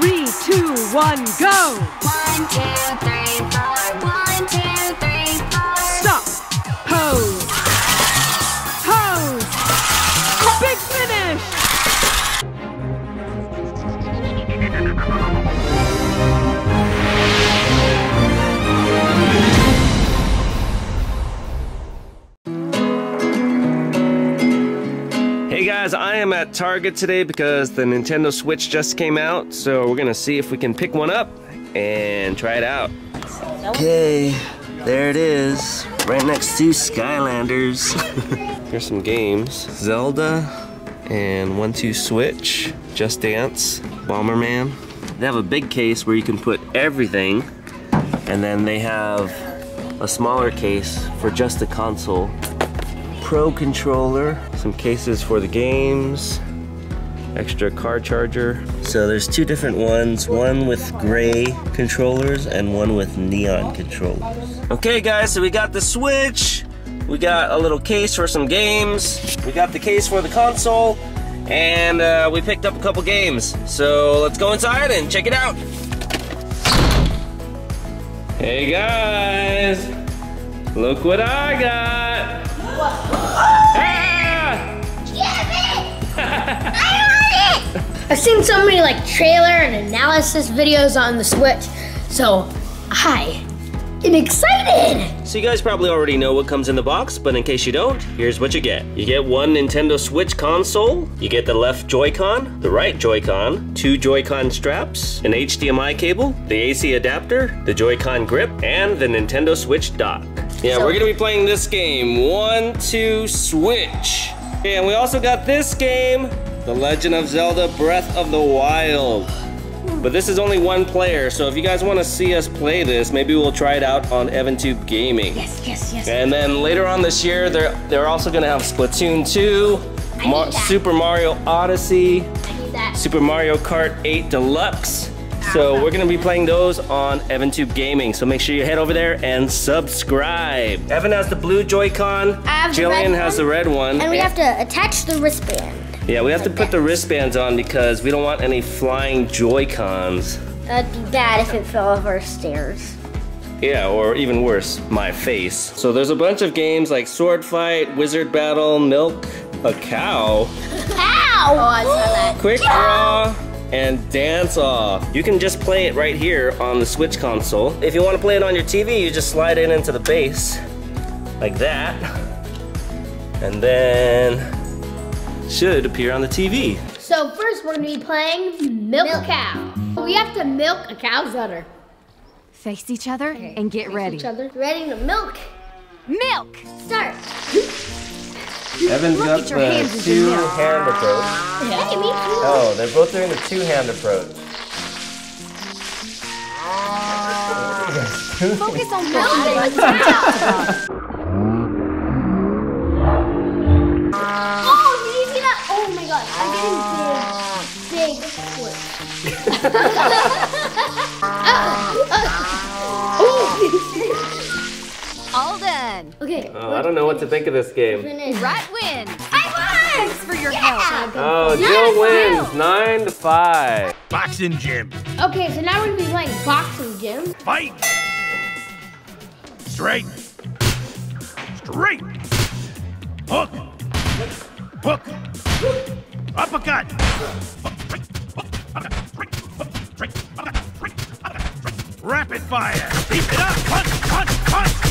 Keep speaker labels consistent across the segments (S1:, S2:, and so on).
S1: Three, two, one, go!
S2: One, two, three, four. One, two,
S3: guys, I am at Target today because the Nintendo Switch just came out, so we're gonna see if we can pick one up and try it out. Okay, there it is, right next to Skylanders. Here's some games. Zelda and One Two Switch, Just Dance, Bomberman. They have a big case where you can put everything, and then they have a smaller case for just the console. Pro controller, some cases for the games, extra car charger. So there's two different ones, one with gray controllers and one with neon controllers. Okay guys, so we got the Switch, we got a little case for some games, we got the case for the console, and uh, we picked up a couple games. So let's go inside and check it out. Hey guys, look what I got.
S4: I've seen so many like trailer and analysis videos on the Switch, so I am excited.
S3: So you guys probably already know what comes in the box, but in case you don't, here's what you get. You get one Nintendo Switch console, you get the left Joy-Con, the right Joy-Con, two Joy-Con straps, an HDMI cable, the AC adapter, the Joy-Con grip, and the Nintendo Switch dock. Yeah, we're gonna be playing this game, One, Two, Switch. Okay, and we also got this game, The Legend of Zelda Breath of the Wild. But this is only one player, so if you guys want to see us play this, maybe we'll try it out on EvanTube Gaming.
S4: Yes, yes, yes.
S3: And then later on this year, they're they're also gonna have Splatoon 2,
S4: I need that.
S3: Super Mario Odyssey,
S4: I need that.
S3: Super Mario Kart 8 Deluxe. So we're gonna be playing those on EvanTube Gaming. So make sure you head over there and subscribe. Evan has the blue Joy-Con.
S4: I have the
S3: Jillian
S4: red
S3: has
S4: one.
S3: the red one.
S4: And we have to attach the wristband.
S3: yeah, we have to put the wristbands on because we don't want any flying Joy-Cons.
S4: That'd be bad if it fell off our stairs.
S3: Yeah, or even worse, my face. So there's a bunch of games like Sword Fight, Wizard Battle, Milk a Cow,
S4: Ow! Oh, I saw that.
S3: Quick Draw, and Dance Off. You can just play it right here on the Switch console. If you want to play it on your TV, you just slide it into the base, like that. And then should appear on the TV.
S4: So first we're gonna be playing Milk, Cow. We have to milk a cow's udder.
S5: Face each other and get ready.
S4: Each other. Ready to milk.
S5: Milk!
S4: Start.
S3: Evan's
S5: Look
S3: got
S5: at
S3: the two-hand approach.
S4: Hey, me too.
S3: Oh, they're both doing the two hand approach.
S5: Focus on what
S4: Oh, did you see that? Oh my god, I'm getting big, big Okay,
S3: Oh, I don't know what to think of this game.
S4: finish.
S5: Right win. I won! Thanks for your help.
S3: Oh,
S4: Yes,
S3: Jill
S4: Jill.
S3: wins nine to five.
S6: Boxing gym.
S4: Okay, so now we're gonna be playing boxing gym.
S6: Fight. Straight. Straight. Hook. Hook. Uppercut. Rapid fire. Keep it up. Punch, punch, punch.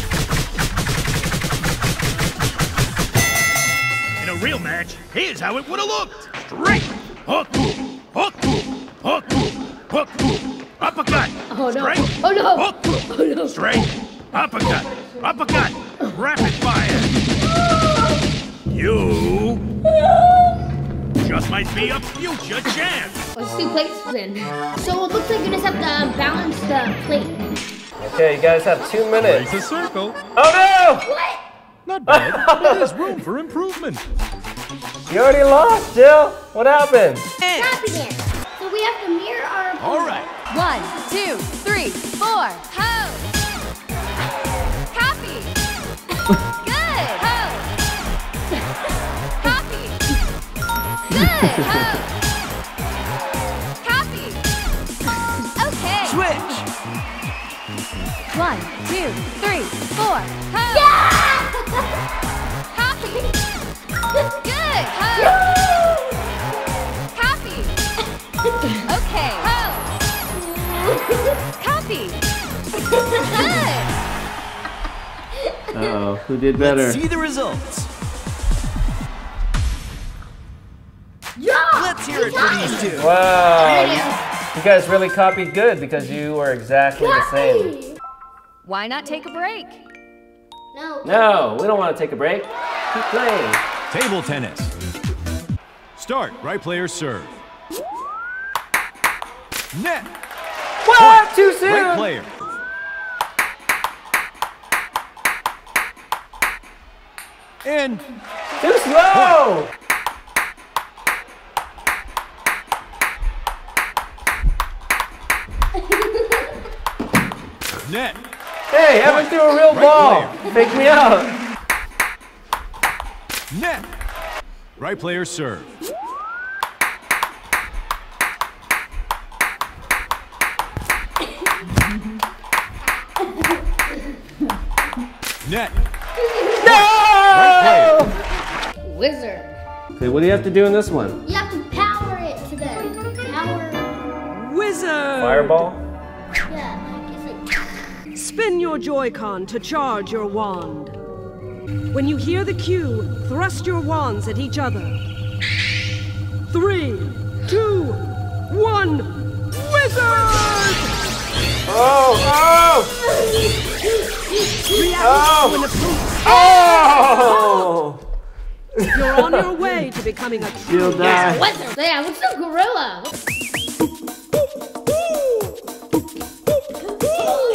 S6: Real match, here's how it would have looked. Straight. Hook. Hook. Hook. Hook. Uppercut.
S4: Oh no.
S6: Straight.
S4: Oh no.
S6: Hook.
S4: Oh no.
S6: Straight. Uppercut. Uppercut. Rapid fire. You just might be a future champ.
S4: Oh, Let's do plate spin. So it looks like you just have to uh, balance the plate.
S3: Okay, you guys have two minutes.
S7: It's a circle.
S3: Oh
S4: What?
S7: Not bad. but There's room for improvement.
S3: You already lost, Jill. What happened?
S4: Happy dance. So we have to mirror our.
S7: All right.
S5: One, two, three, four. Ho! Copy. Good. Ho! Copy. Good. Ho! Copy. Good. Ho! Copy. Okay. Ho! Copy. Good.
S3: Oh, who did better?
S8: See the results. Yeah! Let's hear it for these two.
S3: Wow, you, you guys really copied good because you were exactly the same.
S5: Why not take a break?
S4: No.
S3: No, we don't want to take a break. Keep playing.
S7: Table tennis. Start. Right player serve. Net.
S3: What? Too soon.
S7: Right player. And
S3: Too slow.
S7: net.
S3: Hey, Evan threw a real
S7: Right
S3: ball. Fake me out.
S7: Net. Right player serve. Net. Right player.
S4: Wizard.
S3: Okay, what do you have to do in this one?
S4: You have to power it to the power.
S1: Wizard!
S3: Fireball?
S1: Spin your Joy-Con to charge your wand. When you hear the cue, thrust your wands at each other. Three, two, one, Wizard!
S3: Oh, oh,
S1: React when oh! approved.
S3: oh!
S1: You're on your way to becoming a true
S4: Wizard. Yeah, what's the gorilla?
S5: Come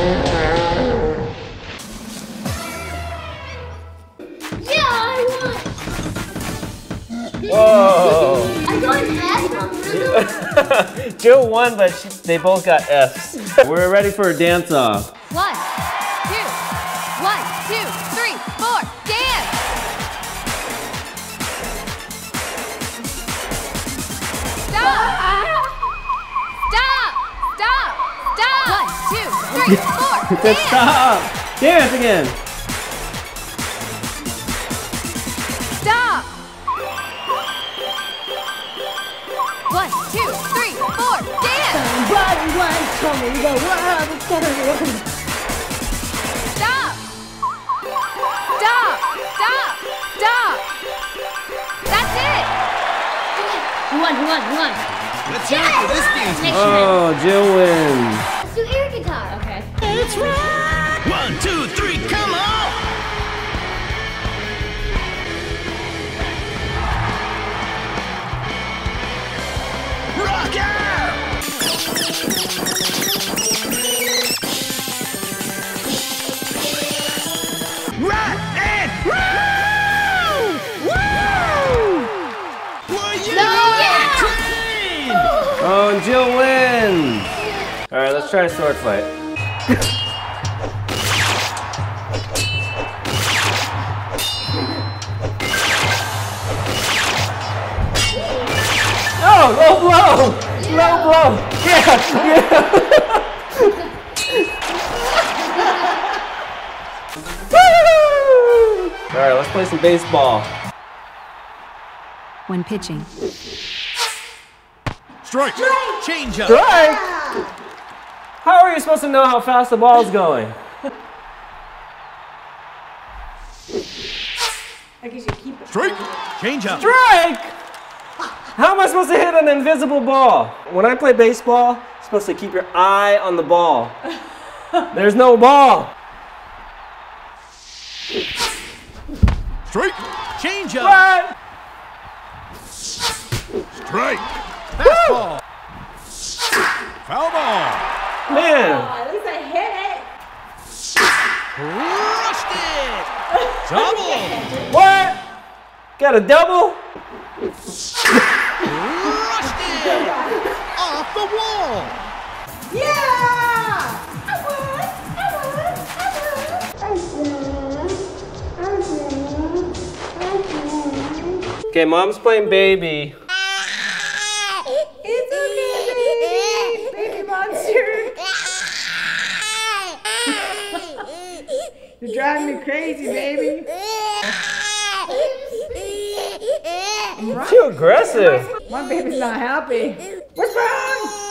S3: Whoa.
S4: I got an F on rhythm.
S3: Jill won, but she, they both got Fs. We're ready for a dance off.
S5: One, two, one, two, three, four. Dance. Stop. Stop. Stop. Stop. One, two, three, four. Dance.
S3: stop. Dance again.
S5: Stop. Stop. Stop. Stop. That's it.
S4: One, one, one.
S8: Let's hear it for this dance.
S3: Oh, Jill wins.
S4: Let's do air guitar. Okay.
S6: One, two, three, come on! Rock out!
S3: Oh, and Jill wins. All right, let's try a sword fight. All right, let's play some baseball.
S5: When pitching.
S6: Strike! Change up!
S3: Strike! How are you supposed to know how fast the ball's going?
S6: Strike! Change up!
S3: Strike! How am I supposed to hit an invisible ball? When I play baseball, you're supposed to keep your eye on the ball. There's no ball.
S6: Strike! Change up!
S3: What?
S6: Strike! Fastball! Foul ball!
S3: Man, oh,
S9: At least I hit it.
S8: Double!
S3: What? Got a double?
S8: Rushed in! Off the wall! Yeah! I won! I won! I won!
S3: Okay, mom's playing baby.
S5: It's okay, baby. Baby monster. You're driving me crazy, baby.
S3: Too aggressive.
S5: My baby's not happy. What's wrong?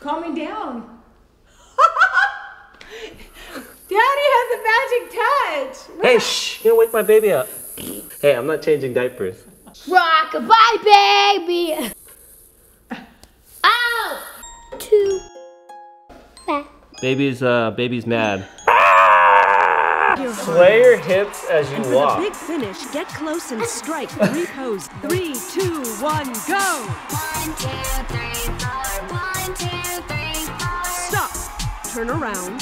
S5: Calm me down. Daddy has a magic touch.
S3: Hey, shh, you're gonna wake my baby up. Hey, I'm not changing diapers.
S4: Rockabye, baby. Ow! Two. Back.
S3: Baby's, uh, baby's mad. Sway your hips as you
S1: And for the
S3: walk.
S1: big finish, get close and strike. Three pose. Three, two, one, go!
S2: One, two, three, four. One, two, three, four.
S1: Stop. Turn around.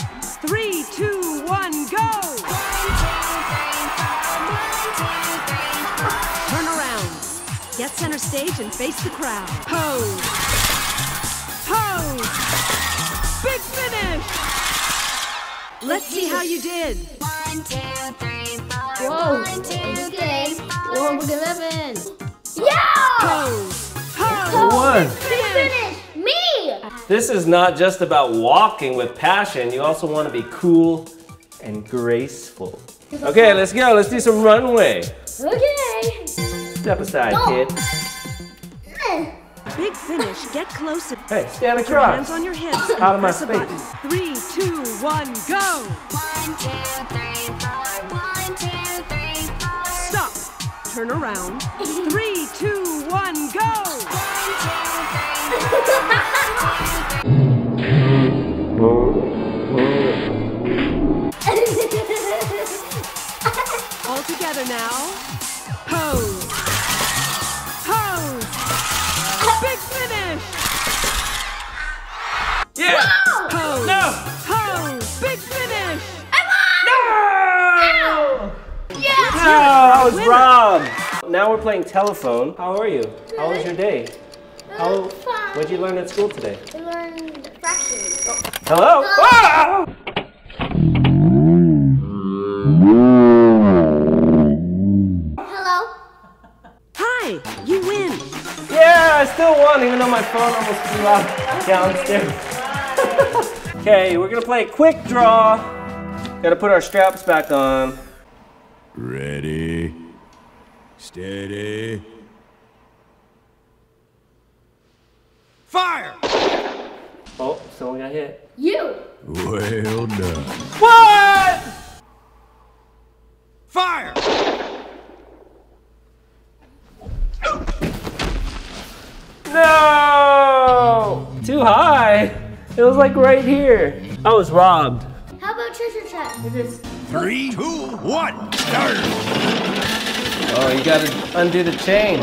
S1: Three, two, one, go!
S2: One, two, three, four. One, two, three, four.
S1: Turn around. Get center stage and face the crowd. Pose. Pose. Let's see how you did.
S2: One, two, three, four.
S4: Whoa.
S2: One, two, three, four.
S4: Whoa, look at Evan. Yeah!
S1: Pose. Pose.
S3: One.
S4: Finish! Me!
S3: This is not just about walking with passion. You also want to be cool and graceful. Okay, let's go. Let's do some runway.
S4: Okay.
S3: Step aside,
S4: Go.
S3: kid.
S1: Big finish. Get close
S3: Hey, stand
S1: put your hands
S3: across.
S1: on your hips.
S3: Out of my
S1: press
S3: face.
S1: button. Three, two, one, go!
S2: One, two, three, four. One, two, three, four.
S1: Stop. Turn around. Three, two, one, go!
S2: One, two, three,
S1: All together now. Pose. Pose.
S3: Robbed. Now we're playing telephone. How are you? How was your day? How, what'd you learn at school today?
S4: We learned fractions.
S3: Hello? Ah!
S4: Hello?
S1: Hi. You win.
S3: Yeah, I still won, even though my phone almost flew out downstairs. okay, we're gonna play quick draw. Gotta put our straps back on.
S7: Ready. Steady.
S6: Fire!
S3: Oh, someone got hit.
S4: You!
S7: Well done.
S3: What?
S6: Fire!
S3: No! Too high. It was like right here. I was robbed.
S4: How about treasure chest?
S6: Three, two, one, start!
S3: Oh, you gotta undo the chain.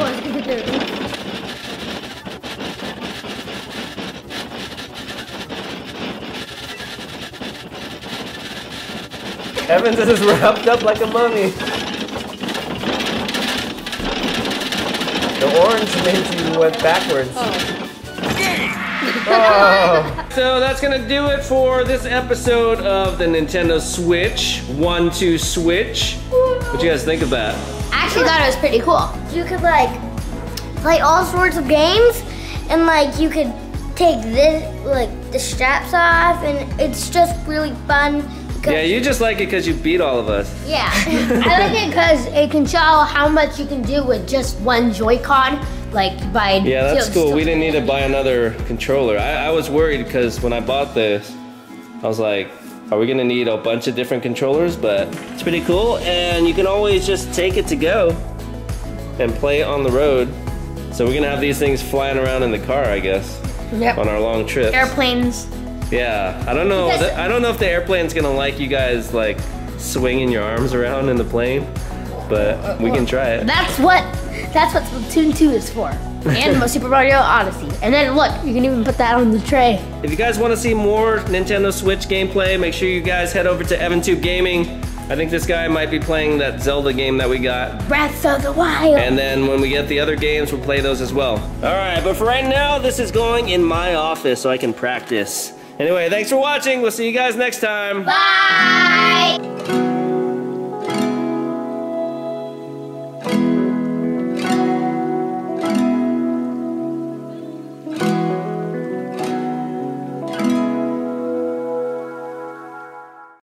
S3: Evans is wrapped up like a mummy. The orange means you went backwards. Oh. oh. So that's gonna do it for this episode of the Nintendo Switch. One, two, Switch. What you guys think of that?
S4: I actually thought it was pretty cool. You could like play all sorts of games and like you could take this like the straps off and it's just really fun. because-
S3: Yeah, you just like it because you beat all of us.
S4: Yeah, I like it because it can show how much you can do with just one Joy-Con, like by.
S3: Yeah, that's cool. We didn't need to buy another controller. I, I was worried because when I bought this, I was like, are we gonna need a bunch of different controllers? But it's pretty cool, and you can always just take it to go and play it on the road. So we're gonna have these things flying around in the car, I guess,
S4: Yep.
S3: on our long trips.
S4: Airplanes.
S3: Yeah, I don't know.
S4: Because-
S3: I don't know if the airplane's gonna like you guys like swinging your arms around in the plane, but we can try it.
S4: That's what. That's what Splatoon 2 is for. And Super Mario Odyssey. And then look, you can even put that on the tray.
S3: If you guys want to see more Nintendo Switch gameplay, make sure you guys head over to EvanTube Gaming. I think this guy might be playing that Zelda game that we got.
S4: Breath of the Wild.
S3: And then when we get the other games, we'll play those as well. All right, but for right now, this is going in my office so I can practice. Anyway, thanks for watching. We'll see you guys next time.
S4: Bye.